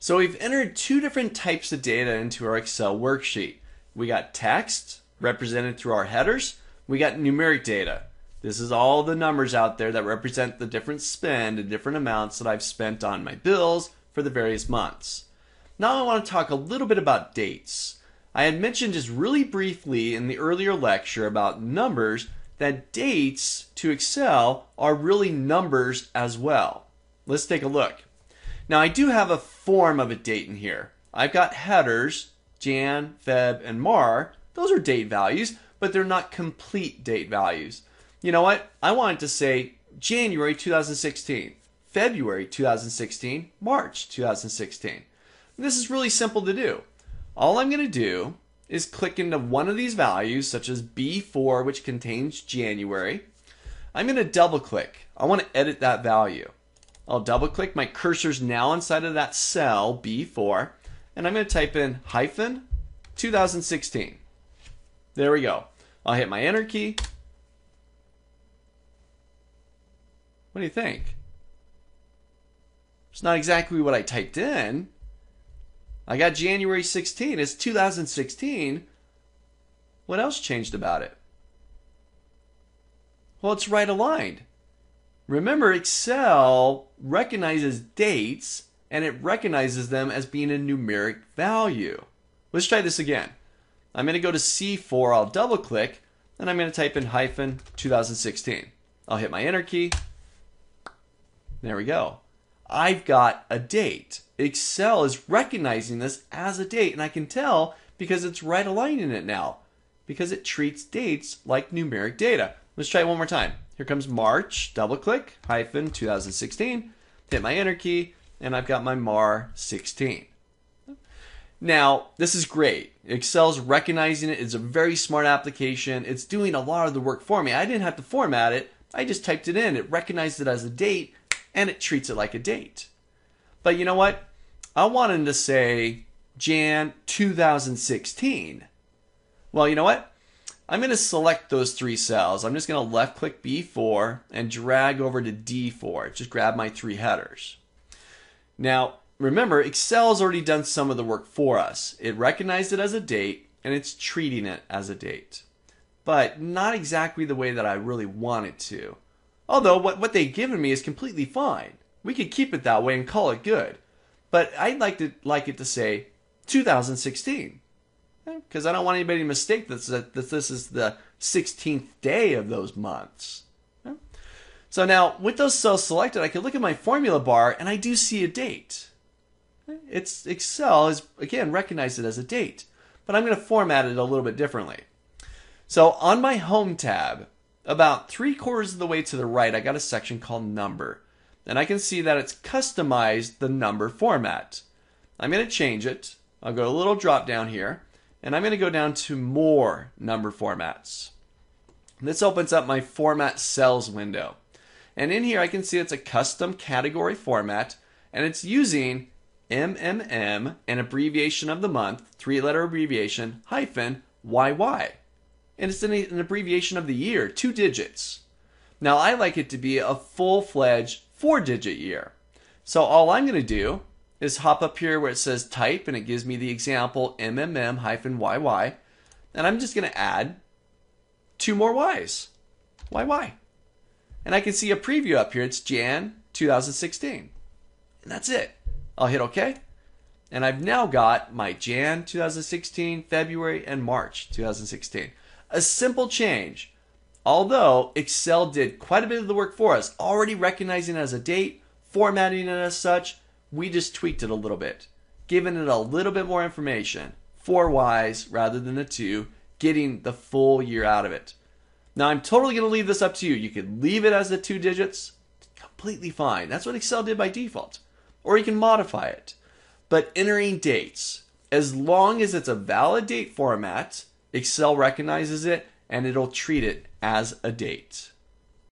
So we've entered two different types of data into our Excel worksheet. We got text, represented through our headers. We got numeric data. This is all the numbers out there that represent the different spend and different amounts that I've spent on my bills for the various months. Now I want to talk a little bit about dates. I had mentioned just really briefly in the earlier lecture about numbers that dates to Excel are really numbers as well. Let's take a look. Now I do have a form of a date in here. I've got headers, Jan, Feb, and Mar. Those are date values, but they're not complete date values. You know what? I wanted to say January 2016, February 2016, March 2016. This is really simple to do. All I'm going to do is click into one of these values, such as B4, which contains January. I'm going to double click. I want to edit that value. I'll double click. My cursor's now inside of that cell, B4, and I'm going to type in hyphen 2016. There we go. I'll hit my enter key. What do you think? It's not exactly what I typed in. I got January 16. It's 2016. What else changed about it? Well, it's right aligned. Remember, Excel recognizes dates and it recognizes them as being a numeric value. Let's try this again. I'm going to go to C4, I'll double click, and I'm going to type in hyphen 2016. I'll hit my enter key. There we go. I've got a date. Excel is recognizing this as a date, and I can tell because it's right aligning it now because it treats dates like numeric data. Let's try it one more time. Here comes March, double click, hyphen 2016, hit my enter key, and I've got my MAR 16. Now, this is great. Excel's recognizing it. It's a very smart application. It's doing a lot of the work for me. I didn't have to format it. I just typed it in. It recognized it as a date and it treats it like a date. But you know what? I wanted to say Jan 2016. Well, you know what? I'm going to select those three cells. I'm just going to left click B4 and drag over to D4. Just grab my three headers. Now, remember, Excel's already done some of the work for us. It recognized it as a date and it's treating it as a date. But not exactly the way that I really want it to. Although what, what they've given me is completely fine. We could keep it that way and call it good. But I'd like to like it to say 2016. Because I don't want anybody to mistake this, that, this is the 16th day of those months. So now, with those cells selected, I can look at my formula bar and I do see a date. It's Excel is again recognized it as a date, but I'm going to format it a little bit differently. So on my home tab, about three quarters of the way to the right, I got a section called number. And I can see that it's customized the number format. I'm going to change it. I'll go to a little drop down here, and I'm going to go down to more number formats. This opens up my format cells window. And in here, I can see it's a custom category format, and it's using MMM, an abbreviation of the month, three letter abbreviation, hyphen YY and it's an, abbreviation of the year, two digits. Now, I like it to be a full fledged four digit year. So, all I'm going to do is hop up here where it says type and it gives me the example MMM hyphen YY. And I'm just going to add two more Y's. YY. And I can see a preview up here. It's Jan 2016. And that's it. I'll hit OK. And I've now got my Jan 2016, February, and March 2016. A simple change. Although Excel did quite a bit of the work for us, already recognizing it as a date, formatting it as such, we just tweaked it a little bit, giving it a little bit more information. Four Y's rather than the two, getting the full year out of it. Now I'm totally going to leave this up to you. You could leave it as the two digits, completely fine. That's what Excel did by default. Or you can modify it. But entering dates, as long as it's a valid date format, Excel recognizes it and it'll treat it as a date.